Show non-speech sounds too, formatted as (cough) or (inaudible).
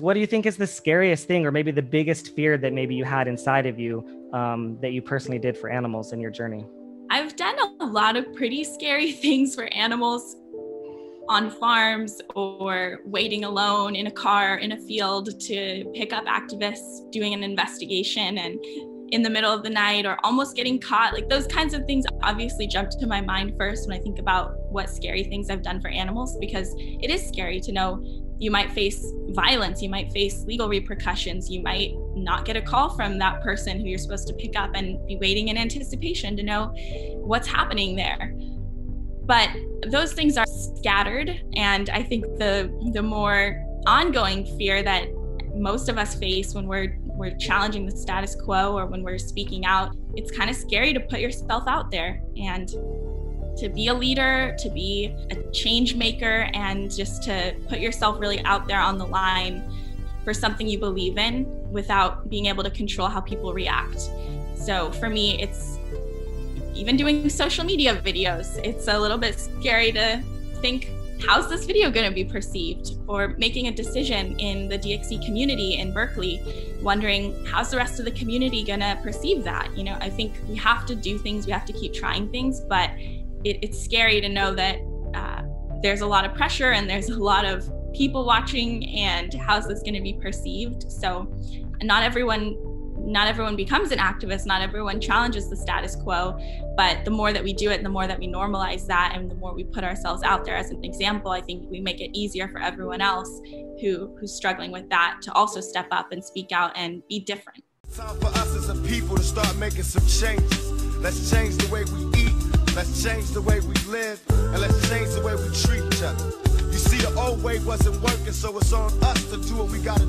What do you think is the scariest thing, or maybe the biggest fear that maybe you had inside of you um, that you personally did for animals in your journey? I've done a lot of pretty scary (laughs) things for animals on farms or waiting alone in a car in a field to pick up activists doing an investigation and in the middle of the night or almost getting caught. Like those kinds of things obviously jump to my mind first when I think about what scary things I've done for animals because it is scary to know you might face violence, you might face legal repercussions, you might not get a call from that person who you're supposed to pick up and be waiting in anticipation to know what's happening there. But those things are scattered and I think the the more ongoing fear that most of us face when we're we're challenging the status quo or when we're speaking out, it's kind of scary to put yourself out there and to be a leader, to be a change maker, and just to put yourself really out there on the line for something you believe in without being able to control how people react. So for me, it's even doing social media videos, it's a little bit scary to think how's this video going to be perceived? Or making a decision in the dxe community in berkeley wondering how's the rest of the community going to perceive that? You know i think we have to do things we have to keep trying things but it, it's scary to know that uh, there's a lot of pressure and there's a lot of people watching and how's this going to be perceived? So not everyone not everyone becomes an activist, not everyone challenges the status quo, but the more that we do it, the more that we normalize that and the more we put ourselves out there as an example, I think we make it easier for everyone else who who's struggling with that to also step up and speak out and be different. Time for us as a people to start making some changes. Let's change the way we eat, let's change the way we live, and let's change the way we treat each other. You see, the old way wasn't working, so it's on us to do what we gotta